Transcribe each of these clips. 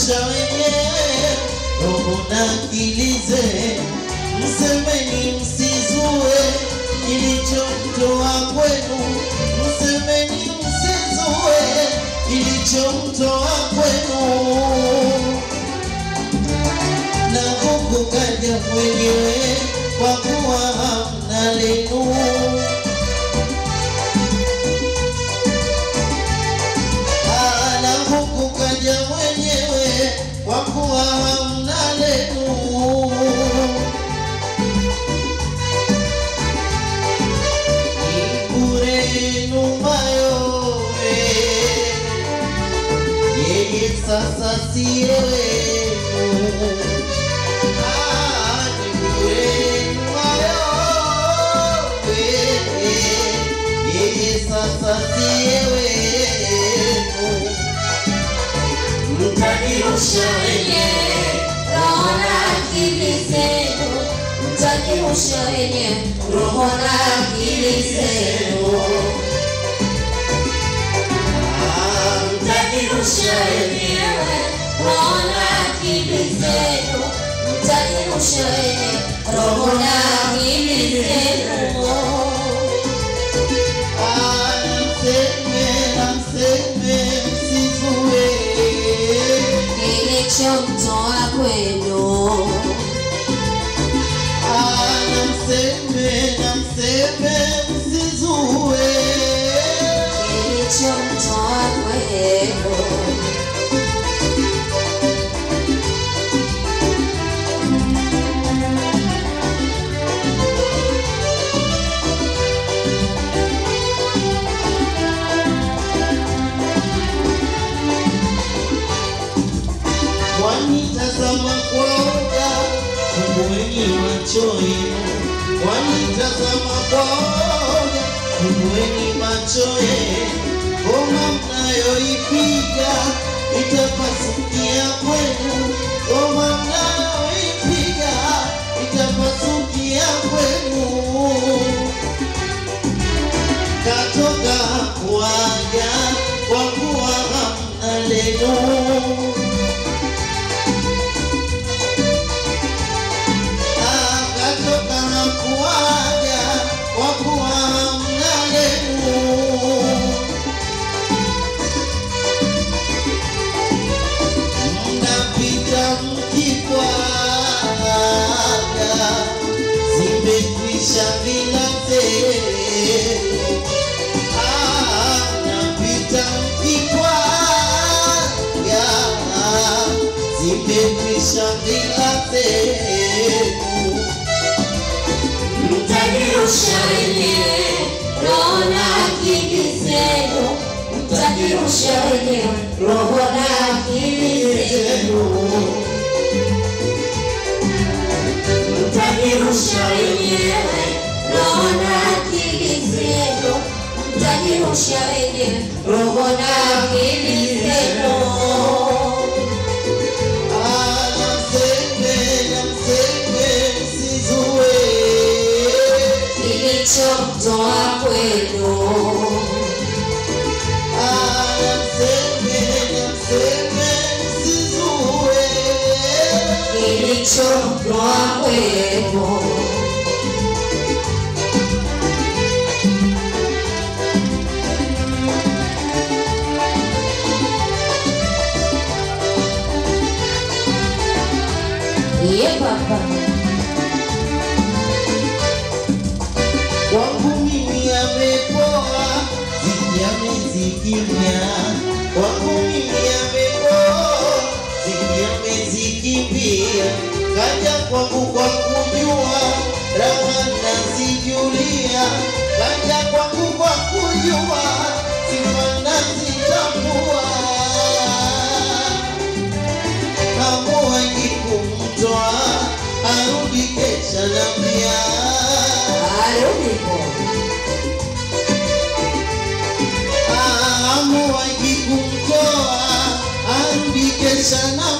Kisha wenyewe roho msemeni msizue kilichomtoa kwenu, msemeni msizue kilichomtoa kwenu. Na huku mwenyewe, kwa kuwa hamna lenu. Mtajirusha wenyewe roho na akili zenu, mtajirusha wenyewe mtajirusha Wanitazama kwaoga, fungueni macho yenu. Wanitazama kwaoga, fungueni macho yenu. Ngoma mnayoipiga itapasukia kwenu. Ngoma mnayoipiga wenyewe roho na akili zenu. Mtajirusha wenyewe roho na akili zenu. Mtajirusha wenyewe roho na akili zenu papa. Mimi amepoa, ziki amezikimbia. Kaja kwangu kwa kujua, raha nazijulia. Kaja kwangu kwa kujua, sifa nazitambua. Kumtoa, arudi kesha na pia kumtoa arudi kesha na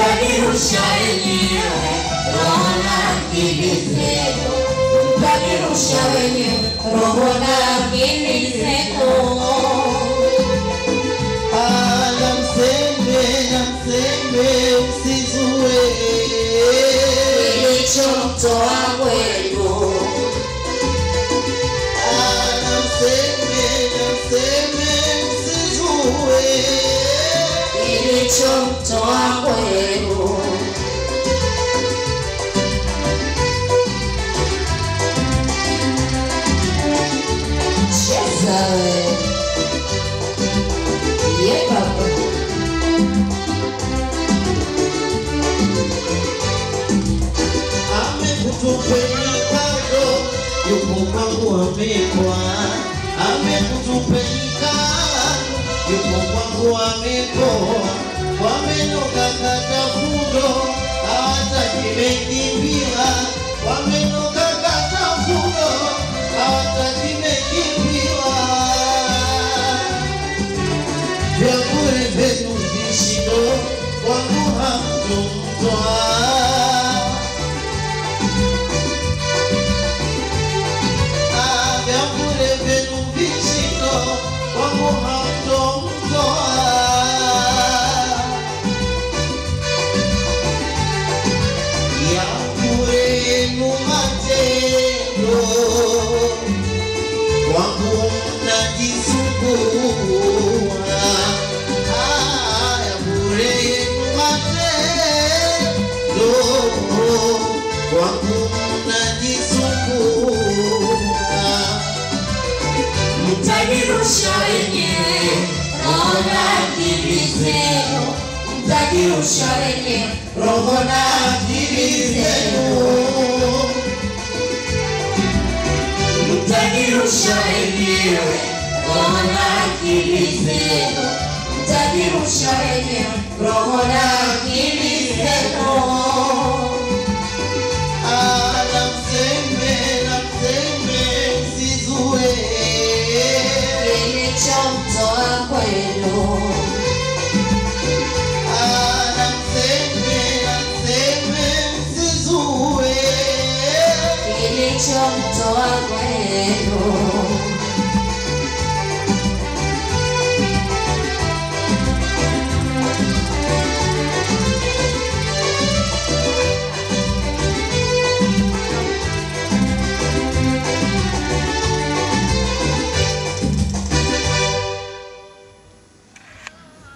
mtajirusha wenyewe roho na akili zenu, mtajirusha wenyewe roho na akili zenu. ala msembe na msembe msizue Kilichomtoa kwenu ala msembe na msembe msizue kilichomtoa yupo kwangu amekoa wamenoka kata fundo hata kimekimbia wamenoka kata fundo hata kimekimbiwa vya bure vyenu vishindo kwangu hamtomtoa kwangu mtajirusha wenyewe roho na akili zenu mtajirusha wenyewe roho na akili zenu